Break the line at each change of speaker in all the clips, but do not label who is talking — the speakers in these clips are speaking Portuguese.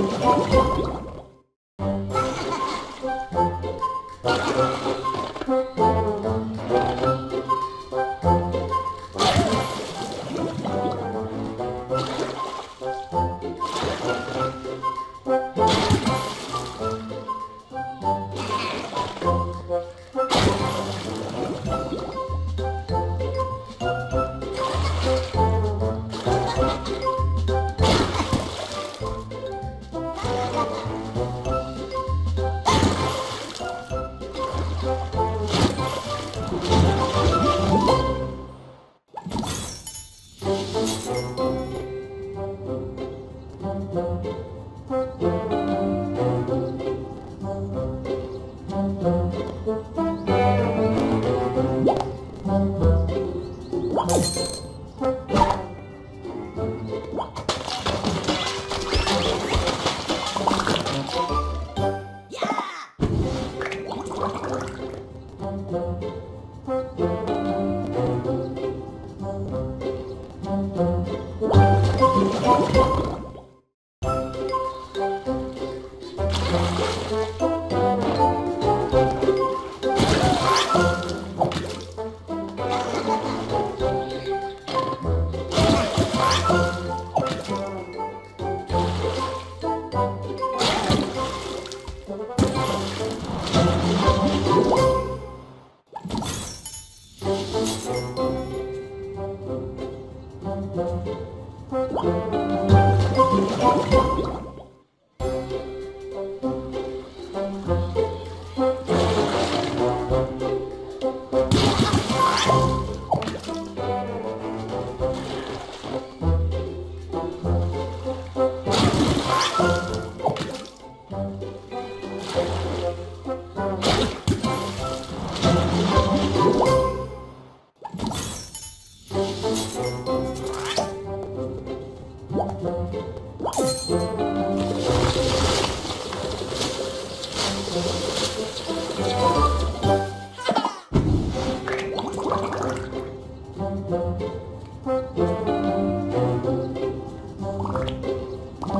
Oh, oh, oh.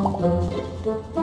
Thank you.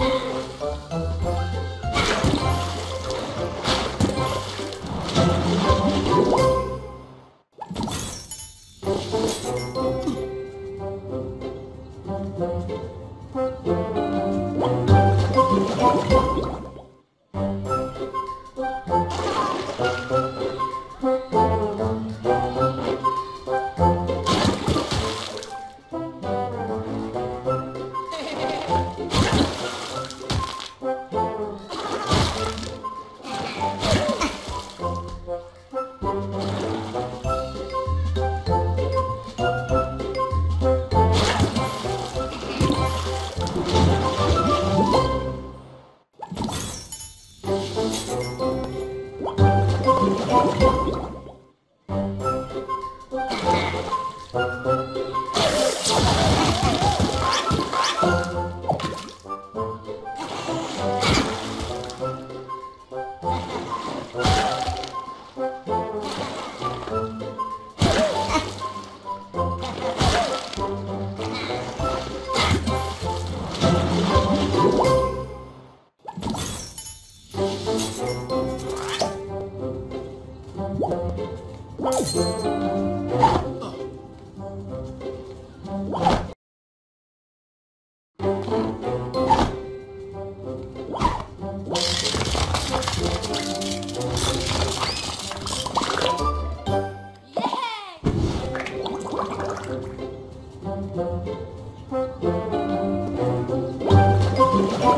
Thank hum.